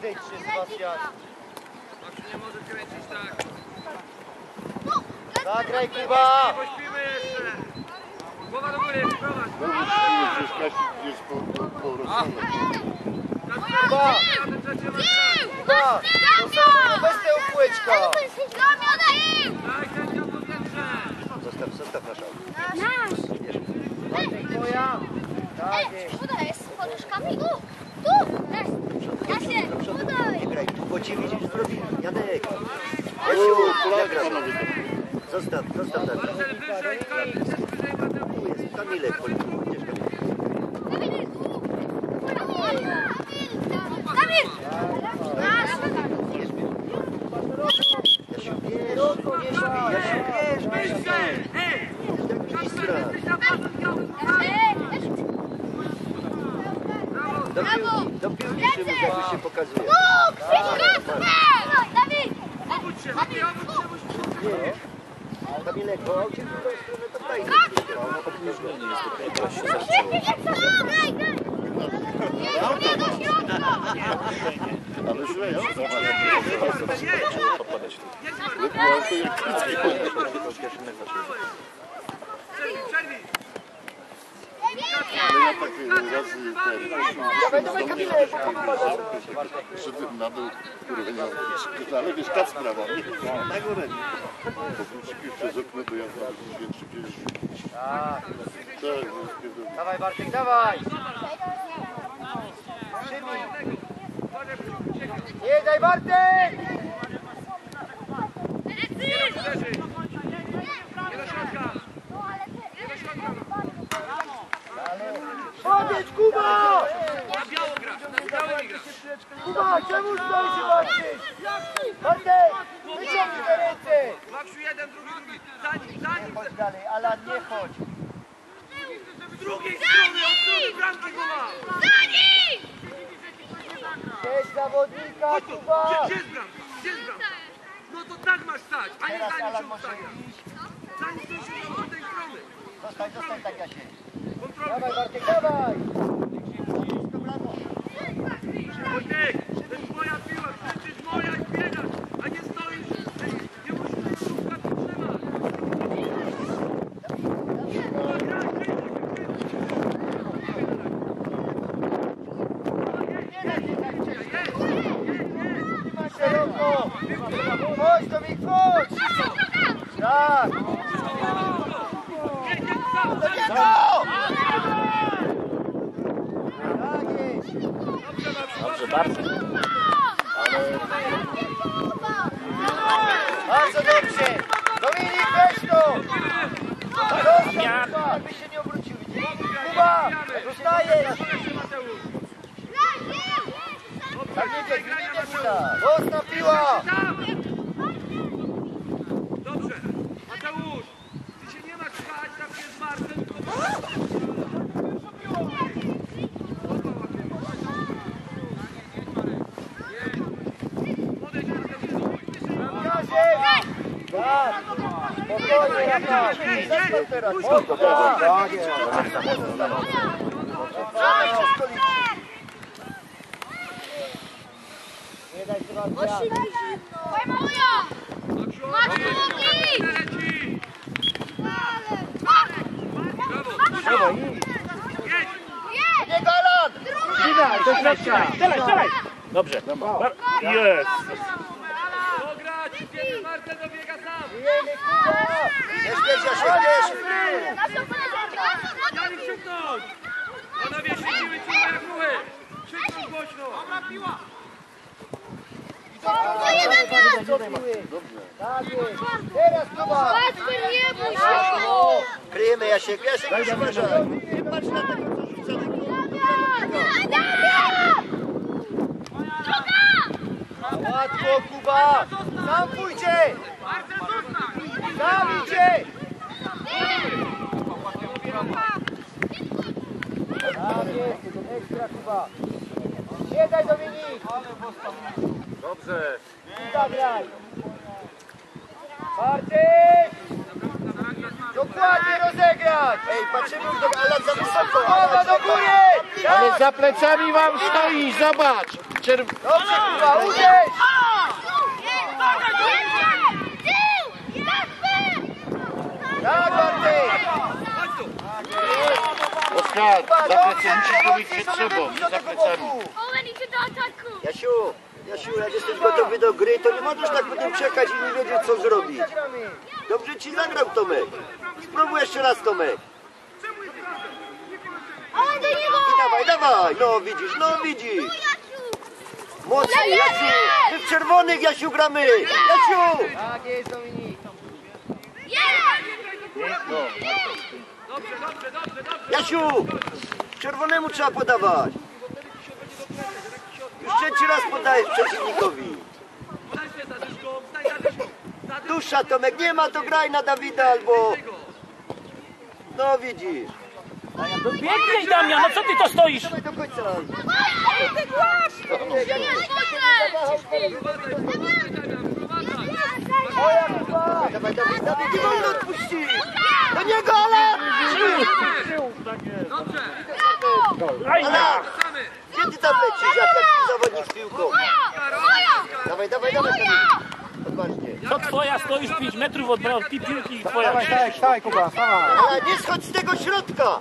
Odejdź się, Sebastian. Maksiu nie może kręcić tak. Zagraj, Kuba! Pośpimy jeszcze. Głowa do góry, prowadź. Znowu śpimy, przecież Kasik gdzieś po, po, po rozsądku. Kuba! Radę trzecie masz. Kuba! Zostaw, bez tego kółeczka! Daj sędzia powietrze. Zostaw, zostaw nasz aut. Nasz. Bartek, twoja! Tak Ej, jest. woda jest z poduszkami. Tu, tu. Jasie, podaj. Nie graj, bo ci widzisz zrobi. Janek! O, Jasiu, ja Polak gram. panowie tam. Zostaw, zostaw na Marcel wyżej, Kamil też wyżej, Mateusz. Tu jest Kamilek, chodź tu, idziesz Kamilek. Kamil! Nasz. Jasiu, bierz, Kamilek, bo aucie w drugą stronę to daj. Graj, graj! Nie, do środka! Ale źle, ja zobacz. Jedź, Marcel. Lepiej auto jak krótki koń. Ale ja tak raz ten, szedłem na dół, kurwa, nie mam ale wiesz, ta sprawa? Na górę, nie? Powrócił przez okno, to ja tam większy gdzieś. Tak. Dawaj Bartek, dawaj! Nie daj Bartek! Nie do środka. Nie do środka. Podejdź Kuba! Na biało grasz, na biało grasz. Kuba, czemu stoi się patrzysz? Bartek, wyciągnij te ręce! Maksiu, jeden, drugi, drugi. Za nim, za nim. Chodź dalej, Alan, nie chodź. Z drugiej strony, od strony bramki go ma. Cześć zawodnika. Kuba! Gdzie, jest bramka? Gdzie jest bramka? No to tak masz stać, a nie za nim się ustawia. Za nim się od tej strony. Zostań, zostań tak Jasie. Dawaj Bartek, dawaj! Wojtek, to jest moja piła, przecież moja i biegasz, a nie stoisz, ej, nie musisz tej szufladki trzymać. No, graj, kryj, Trzymaj szeroko! Chodź Dominik, chodź! Tak! Nie, nie, sam, Do sam. niego! Tak jest! Dobrze, bardzo. Bardzo dobrze! Dominik, weź to! Kuba, by się nie obrócił. Kuba, zostajesz! Tak nie nie, nie, nie, Zostaw piła! Tam. Dobrze, Mateusz, ty się nie masz spać, tam jest Marcel, tylko... Podejdź, Jasiek! Tak! Spokojnie, Rafał! Zostaw teraz! Kuba! Tak jest! Nie daj środka. Strzelaj, strzelaj. Dobrze. Jest. Bijemy Kuba! Nie śmiej się, śmiesz! Dali krzyknąć! Panowie siedzimy, cicho jak muchy! Krzyknąć głośno! Dobra piła! Tak jest! Teraz Kuba! O, Kryjemy Jasiek, Jasiek już uważaj! Nie patrz na tego, co rzuca Łatwo Kuba! Sam pójdzie! Dawidzie! Tam jest, ekstra Kuba. Nie daj Dominik! Dobrze. Zagraj. Bartek! Dokładnie rozegrać! Patrzymy, ale za wysoko! Głowa do góry! Plecami wam stoisz, zobacz! Czerw... Dobrze, Kuba, uderz! Oskar, za plecami sobą, wypuść nie do za plecami. Jasiu, Jasiu, jak jesteś gotowy do gry, to nie możesz tak potem czekać i nie wiedzieć co zrobić. Dobrze ci zagrał Tomek. Spróbuj jeszcze raz Tomek. I dawaj, dawaj. No widzisz, no widzisz. Mocniej, Jasiu. My w czerwonych, Jasiu, gramy. Jasiu. Tak jest Dominik. Dobrze. Jasiu. Czerwonemu trzeba podawać. Już trzeci raz podajesz przeciwnikowi. Dusza Tomek, nie ma to graj na Dawida albo... No widzisz. Biegnij Damian, no co ty to stoisz? Dawaj do końca. Dawaj, dawaj, dawaj, nie wolno odpuścić! Do niego, ale! Dobrze, wracamy. Gdzie ty tam lecisz, jak taki zawodnik z piłką? Dawaj, dawaj, dawaj, dawaj. Odważnie. to twoja stoisz 5 metrów od bramki piłki i twoja. Dawaj, dawaj, dawaj Kuba. Ale nie schodź z tego środka!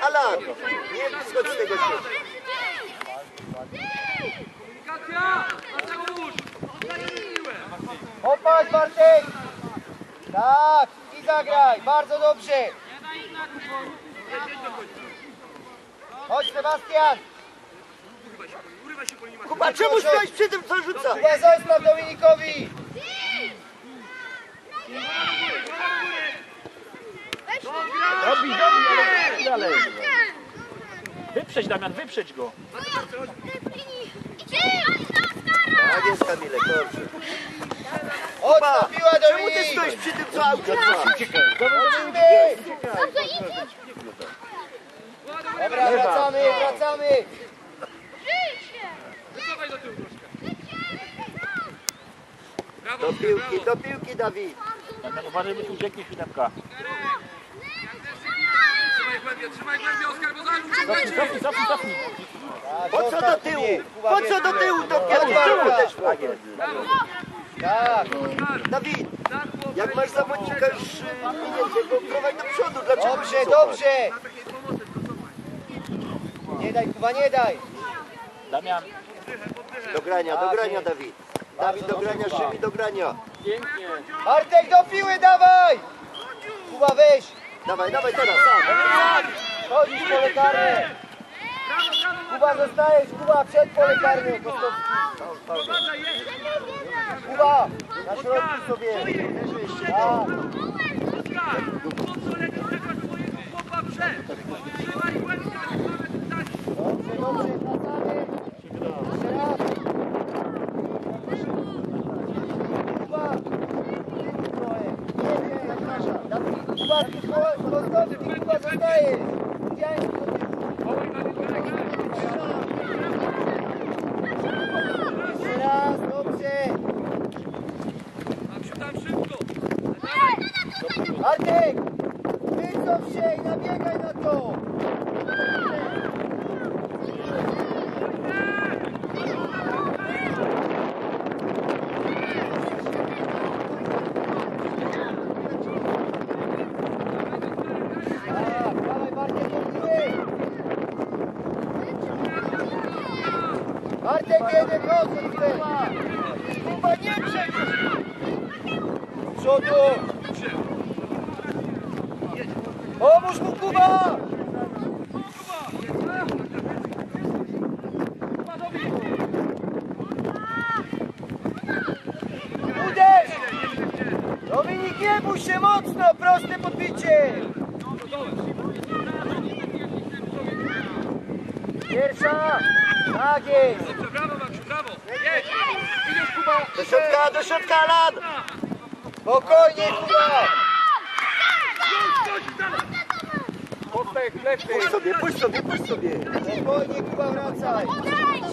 Alan, nie schodź z tego środka. Katia, Mateusz, oddaj piłę. Popatrz Bartek! Tak, zagraj, bardzo dobrze. Chodź Sebastian! Urywaj się po nim. Kuba, czemu stoisz przy tym, co rzuca? Kuba zostaw Dominikowi! Robi, robi, ale dalej. Wyprzeć Damian, wyprzeć go. Tak jest, Kamilek, dobrze. Odstąp piła Czemu ty stoisz przy tym, co auto rzuca? Lecimy! Dobra, wracamy, wracamy! Wycofaj do tyłu troszkę. Brawo, Do piłki, do piłki, Dawid. Uważaj, by tu ucieknie siódemka. Trzymaj głębiej, trzymaj głębiej, Oskar, bo zaraz uciekniecie. cofnij, cofnij, cofnij. Po co do tyłu? mnie. Po co do tyłu? Z tyłu też szło. Tak, Dawid, jak masz zawodnika już y, miniętego, prowadź do przodu. Dlaczego dobrze, dobrze! Nie daj Kuba, nie daj! Damian, Do grania, do grania, Dawid. Dawid do grania, Szymi do grania. Bartek do piły, dawaj! Kuba weź! Dawaj, dawaj teraz, sam. Chodzisz pole karne! Kuba zostajesz, Kuba przed pole karne, Kostowski! Kuba, na środku sobie! Tak. Dobrze, dobrze, wracamy! Jeszcze raz! Kuba! Trochę. Nie, nie, zapraszam. Dawid, Kuba, Kuba, Kostowski, Kuba zostajesz! Widziałeś, co ty- Jeszcze raz, dobrze! Maksiu, tam szybko. Artek! Wycof się i nabiegaj na to! Bartek jeden, piły! Kuba, nie przecież! Do przodu! Pomóż mu Kuba! Uderz! Dominik, nie bój się mocno, proste podbicie! Pierwsza! Tak jest! Do środka, do środka, Alan. Spokojnie, Kuba! Pójdź sobie, pójdź sobie, pójdź sobie. Spokojnie, Kuba, wracaj. Odejdź!